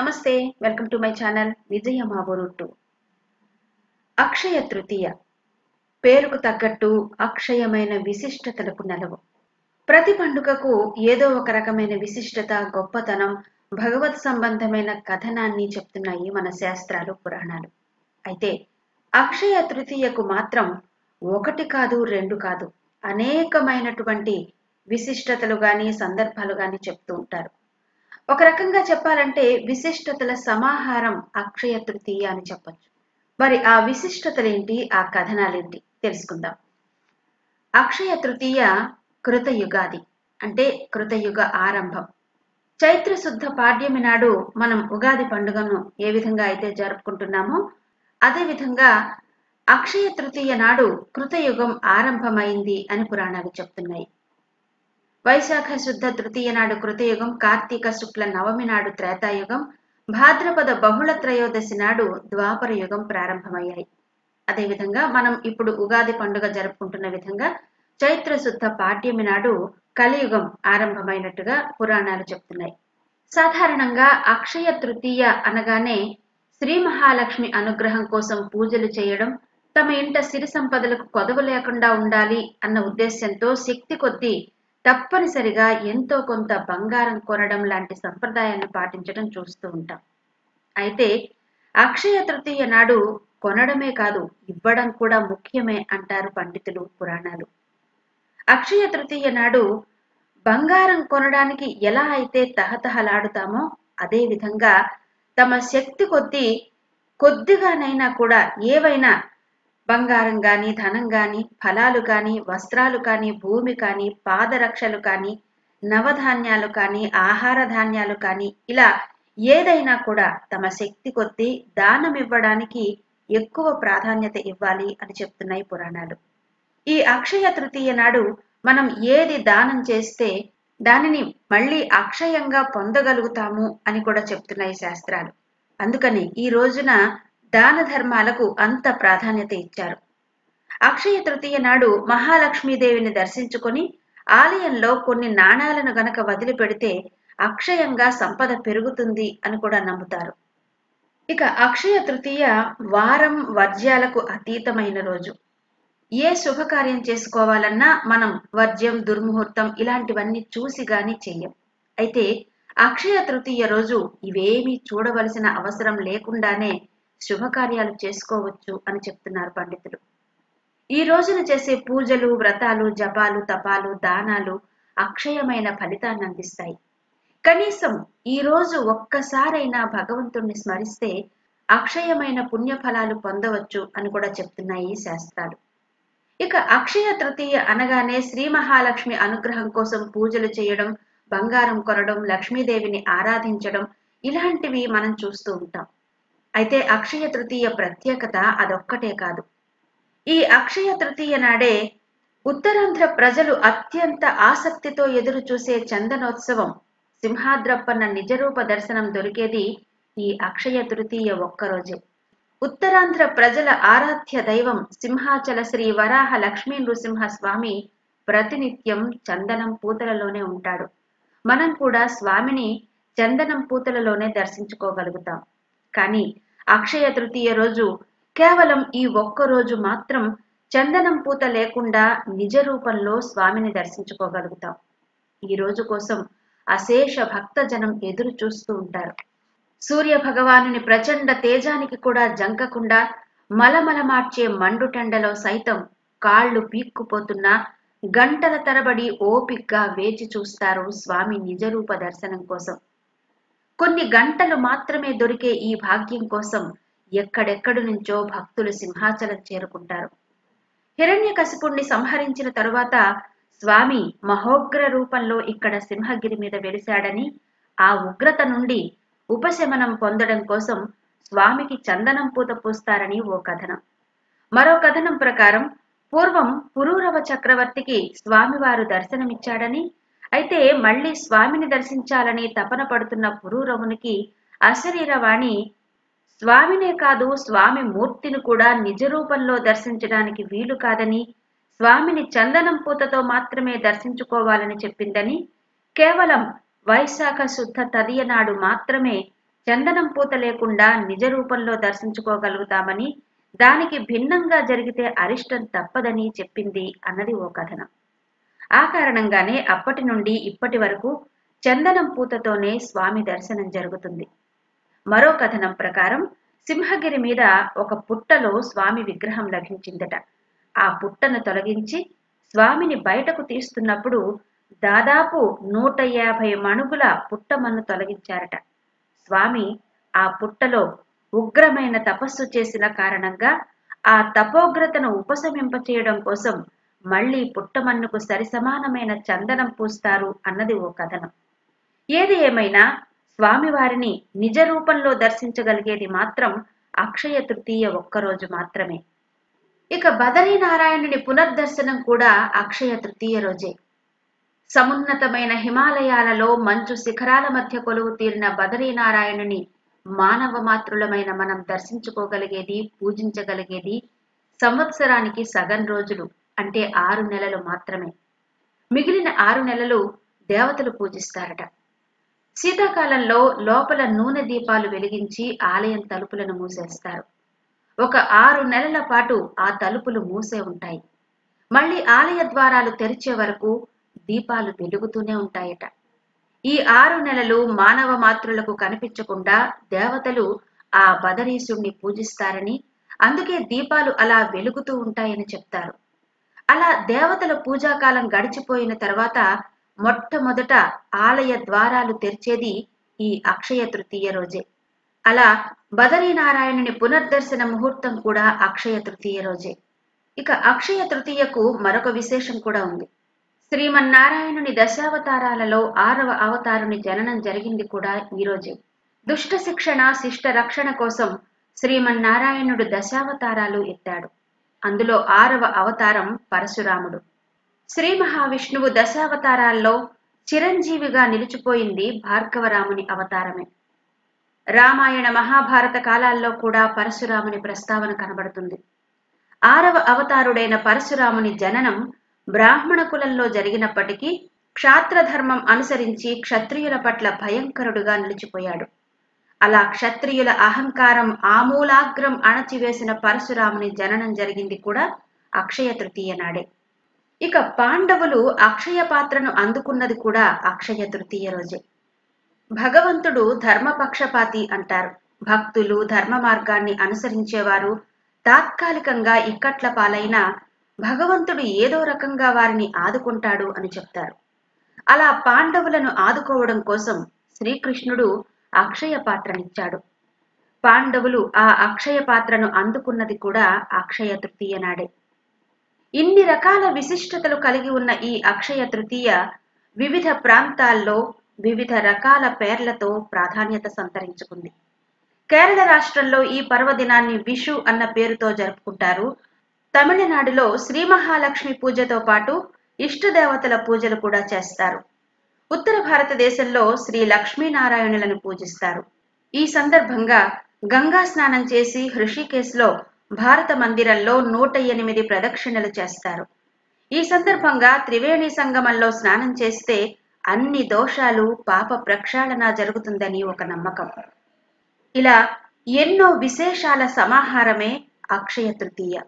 నమస్తే welcome to my channel Vijaya మాబోరుట్టు Akshaya Tritiya. పేరుకు తగ్గట్టు అక్షయమైన విశిష్టతలకు నెలవు. ప్రతి పండుగకు ఏదో ఒక రకమైన విశిష్టత గొప్పతనం భగవత్ సంబంధమైన కథనాన్ని చెప్తున్నాయి మన శాస్త్రాలు పురాణాలు. అయితే అక్షయ తృతీయకు మాత్రం ఒకటి కాదు రెండు కాదు అనేకమైనటువంటి విశిష్టతలు గాని సందర్భాలు గాని చెప్తూ ఉంటారు. ఒక రకంగా చెప్పాలంటే విశిష్టతల సమాహారం అక్షయ తృతీయ అని చెప్పొచ్చు. మరి ఆ విశిష్టతలేంటి? ఆ కథనాలేంటి? తెలుసుకుందాం. అక్షయ తృతీయ కృతయుగాది అంటే కృతయుగ ఆరంభం. చైత్ర శుద్ధ పాడ్యమి నాడు మనం ఉగాది పండుగను ఏ విధంగా అయితే జరుపుకుంటున్నామో అదే విధంగా అక్షయ తృతీయ నాడు కృతయుగం ఆరంభమైంది అని పురాణాలు చెప్తున్నాయి. వైశాఖ శుద్ధ తృతీయ నాడు కృతయుగం కార్తీక శుక్ల నవమి నాడు త్రేతాయుగం భాద్రపద బహుళ త్రయోదశి నాడు ద్వాపర యుగం ప్రారంభమయ్యాయి. అదేవిధంగా మనం ఇప్పుడు ఉగాది పండుగ జరుపుకుంటున్న విధంగా చైత్ర శుద్ధ పాఠ్యమి నాడు కలియుగం ఆరంభమైనట్టుగా పురాణాలు చెప్తున్నాయి. సాధారణంగా అక్షయ తృతీయ అనగానే శ్రీ మహాలక్ష్మి అనుగ్రహం కోసం పూజలు చేయడం తమ ఇంట సిరి సంపదలకు కొదవ లేకుండా ఉండాలి అన్న ఉద్దేశంతో శక్తి కొద్దీ తప్పనిసరిగా ఎంతో కొంత బంగారం కొనడం లాంటి సంప్రదాయాన్ని పాటించడం చూస్తూ ఉంటాం. అయితే అక్షయ తృతీయ నాడు కొనడమే కాదు ఇవ్వడం కూడా ముఖ్యమే అంటారు పండితులు పురాణాలు. అక్షయ తృతీయ నాడు బంగారం కొనడానికి ఎలా అయితే తహతహలాడుతామో అదేవిధంగా తమ శక్తి కొద్దీ కొద్దిగానైనా కూడా ఏవైనా బంగారం గాని ధనం గాని ఫలాలు కానీ వస్త్రాలు కానీ భూమి కానీ పాదరక్షలు కానీ నవధాన్యాలు కానీ ఆహార ధాన్యాలు కానీ ఇలా ఏదైనా కూడా తమ శక్తి కొద్దీ దానం ఇవ్వడానికి ఎక్కువ ప్రాధాన్యత ఇవ్వాలి అని చెప్తున్నాయి పురాణాలు. ఈ అక్షయ తృతీయ నాడు మనం ఏది దానం చేస్తే దానిని మళ్ళీ అక్షయంగా పొందగలుగుతాము అని కూడా చెప్తున్నాయి శాస్త్రాలు. అందుకని ఈ రోజున దాన ధర్మాలకు అంత ప్రాధాన్యత ఇచ్చారు. అక్షయ తృతీయ నాడు మహాలక్ష్మీదేవిని దర్శించుకొని ఆలయంలో కొన్ని నాణాలను గనక వదిలిపెడితే అక్షయంగా సంపద పెరుగుతుంది అని కూడా నమ్ముతారు. ఇక అక్షయ తృతీయ వారం వర్జ్యాలకు అతీతమైన రోజు. ఏ శుభకార్యం చేసుకోవాలన్నా మనం వర్జ్యం దుర్ముహూర్తం ఇలాంటివన్నీ చూసి గాని చెయ్యం. అయితే అక్షయ తృతీయ రోజు ఇవేమీ చూడవలసిన అవసరం లేకుండానే శుభకార్యాలు చేసుకోవచ్చు అని చెప్తున్నారు పండితులు. ఈ రోజున చేసే పూజలు వ్రతాలు జపాలు తపాలు దానాలు అక్షయమైన ఫలితాన్ని అందిస్తాయి. కనీసం ఈ రోజు ఒక్కసారైనా భగవంతుణ్ణి స్మరిస్తే అక్షయమైన పుణ్యఫలాలు పొందవచ్చు అని కూడా చెప్తున్నాయి శాస్త్రాలు. ఇక అక్షయ తృతీయ అనగానే శ్రీ మహాలక్ష్మి అనుగ్రహం కోసం పూజలు చేయడం బంగారం కొనడం లక్ష్మీదేవిని ఆరాధించడం ఇలాంటివి మనం చూస్తూ ఉంటాం. అయితే అక్షయ తృతీయ ప్రత్యేకత అదొక్కటే కాదు. ఈ అక్షయ తృతీయ నాడే ఉత్తరాంధ్ర ప్రజలు అత్యంత ఆసక్తితో ఎదురు చూసే చందనోత్సవం. సింహాద్రప్పన్న నిజరూప దర్శనం దొరికేది ఈ అక్షయ తృతీయ ఒక్కరోజే. ఉత్తరాంధ్ర ప్రజల ఆరాధ్య దైవం సింహాచల శ్రీ వరాహ లక్ష్మీ నృసింహ స్వామి ప్రతినిత్యం చందనం పూతలలోనే ఉంటాడు. మనం కూడా స్వామిని చందనం పూతలలోనే దర్శించుకోగలుగుతాం. కానీ అక్షయ తృతీయ రోజు కేవలం ఈ ఒక్క రోజు మాత్రం చందనం పూత లేకుండా నిజ రూపంలో స్వామిని దర్శించుకోగలుగుతాం. ఈ రోజు కోసం అశేష భక్తజనం ఎదురు చూస్తూ ఉంటారు. సూర్య భగవానుని ప్రచండ తేజానికి కూడా జంకకుండా మలమల మార్చే మండుటెండలో సైతం కాళ్ళు పీక్కుపోతున్నా గంటల తరబడి ఓపిగ్గా వేచి చూస్తారు స్వామి నిజరూప దర్శనం కోసం. కొన్ని గంటలు మాత్రమే దొరికే ఈ భాగ్యం కోసం ఎక్కడెక్కడి నుంచో భక్తులు సింహాచలం చేరుకుంటారు. హిరణ్యకశిపుణ్ణి సంహరించిన తరువాత స్వామి మహోగ్ర రూపంలో ఇక్కడ సింహగిరి మీద వెలిశాడని ఆ ఉగ్రత నుండి ఉపశమనం పొందడం కోసం స్వామికి చందనం పూత పూస్తారని ఓ కథనం. మరో కథనం ప్రకారం పూర్వం పురూరవ చక్రవర్తికి స్వామివారు దర్శనమిచ్చాడని అయితే మళ్ళీ స్వామిని దర్శించాలని తపన పడుతున్న పురూరవునికి అశరీరవాణి స్వామినే కాదు స్వామి మూర్తిని కూడా నిజ రూపంలో దర్శించడానికి వీలు కాదని స్వామిని చందనం పూతతో మాత్రమే దర్శించుకోవాలని చెప్పిందని కేవలం వైశాఖ శుద్ధ తదియ నాడు మాత్రమే చందనం పూత లేకుండా నిజ రూపంలో దర్శించుకోగలుగుతామని దానికి భిన్నంగా జరిగితే అరిష్టం తప్పదని చెప్పింది అన్నది ఓ కథనం. ఆ కారణంగానే అప్పటి నుండి ఇప్పటి వరకు చందనం పూతతోనే స్వామి దర్శనం జరుగుతుంది. మరో కథనం ప్రకారం సింహగిరి మీద ఒక పుట్టలో స్వామి విగ్రహం లభించిందట. ఆ పుట్టను తొలగించి స్వామిని బయటకు తీస్తున్నప్పుడు దాదాపు నూట యాభై మణుగుల పుట్టమన్ను తొలగించారట. స్వామి ఆ పుట్టలో ఉగ్రమైన తపస్సు చేసిన కారణంగా ఆ తపోగ్రతను ఉపశమింపచేయడం కోసం మళ్ళీ పుట్టమన్నుకు సరిసమానమైన చందనం పూస్తారు అన్నది ఓ కథనం. ఏది ఏమైనా స్వామివారిని నిజ రూపంలో దర్శించగలిగేది మాత్రం అక్షయ తృతీయ ఒక్కరోజు మాత్రమే. ఇక బదరీనారాయణుని పునర్దర్శనం కూడా అక్షయ తృతీయ రోజే. సమున్నతమైన హిమాలయాలలో మంచు శిఖరాల మధ్య కొలువు తీరిన బదరీనారాయణుని మానవ మాతృలమైన మనం దర్శించుకోగలిగేది పూజించగలిగేది సంవత్సరానికి సగం రోజులు. అంటే ఆరు నెలలు మాత్రమే. మిగిలిన ఆరు నెలలు దేవతలు పూజిస్తారట. శీతాకాలంలో లోపల నూనె దీపాలు వెలిగించి ఆలయం తలుపులను మూసేస్తారు. ఒక ఆరు నెలల పాటు ఆ తలుపులు మూసే ఉంటాయి. మళ్ళీ ఆలయ ద్వారాలు తెరిచే వరకు దీపాలు వెలుగుతూనే ఉంటాయట. ఈ ఆరు నెలలు మానవ మాతృలకు కనిపించకుండా దేవతలు ఆ బదరీసుణ్ణి పూజిస్తారని అందుకే దీపాలు అలా వెలుగుతూ ఉంటాయని చెప్తారు. అలా దేవతల పూజాకాలం గడిచిపోయిన తర్వాత మొట్టమొదట ఆలయ ద్వారాలు తెరిచేది ఈ అక్షయ తృతీయ రోజే. అలా బదరీనారాయణుని పునర్దర్శన ముహూర్తం కూడా అక్షయ తృతీయ రోజే. ఇక అక్షయ తృతీయకు మరొక విశేషం కూడా ఉంది. శ్రీమన్నారాయణుని దశావతారాలలో ఆరవ అవతారుని జననం జరిగింది కూడా ఈ రోజే. దుష్ట శిక్షణ శిష్ట రక్షణ కోసం శ్రీమన్నారాయణుడు దశావతారాలు ఎత్తాడు. అందులో ఆరవ అవతారం పరశురాముడు. శ్రీ మహావిష్ణువు దశావతారాల్లో చిరంజీవిగా నిలిచిపోయింది భార్గవరాముని అవతారమే. రామాయణ మహాభారత కాలాల్లో కూడా పరశురాముని ప్రస్తావన కనబడుతుంది. ఆరవ అవతారుడైన పరశురాముని జననం బ్రాహ్మణ కులంలో జరిగినప్పటికీ క్షాత్రధర్మం అనుసరించి క్షత్రియుల పట్ల భయంకరుడుగా నిలిచిపోయాడు. అలా క్షత్రియుల అహంకారం ఆమూలాగ్రం అణచివేసిన పరశురాముని జననం జరిగింది కూడా అక్షయ తృతీయ నాడే. ఇక పాండవులు అక్షయ పాత్రను అందుకున్నది కూడా అక్షయ తృతీయ రోజే. భగవంతుడు ధర్మపక్షపాతి అంటారు. భక్తులు ధర్మ మార్గాన్ని అనుసరించేవారు. తాత్కాలికంగా ఇక్కట్ల పాలైన భగవంతుడు ఏదో రకంగా వారిని ఆదుకుంటాడు అని చెప్తారు. అలా పాండవులను ఆదుకోవడం కోసం శ్రీకృష్ణుడు అక్షయ పాత్రనిచ్చాడు. పాండవులు ఆ అక్షయ పాత్రను అందుకున్నది కూడా అక్షయ తృతీయ నాడే. ఇన్ని రకాల విశిష్టతలు కలిగి ఉన్న ఈ అక్షయ తృతీయ వివిధ ప్రాంతాల్లో వివిధ రకాల పేర్లతో ప్రాధాన్యత సంతరించుకుంది. కేరళ రాష్ట్రంలో ఈ పర్వదినాన్ని విషు అన్న పేరుతో జరుపుకుంటారు. తమిళనాడులో శ్రీ మహాలక్ష్మి పూజతో పాటు ఇష్టదేవతల పూజలు కూడా చేస్తారు. ఉత్తర భారతదేశంలో శ్రీ లక్ష్మీనారాయణులను పూజిస్తారు. ఈ సందర్భంగా గంగా స్నానం చేసి హృషికేశ్లో భారత మందిరంలో నూట ఎనిమిది ప్రదక్షిణలు చేస్తారు. ఈ సందర్భంగా త్రివేణి సంగమంలో స్నానం చేస్తే అన్ని దోషాలు పాప ప్రక్షాళన జరుగుతుందని ఒక నమ్మకం. ఇలా ఎన్నో విశేషాల సమాహారమే అక్షయ తృతీయ.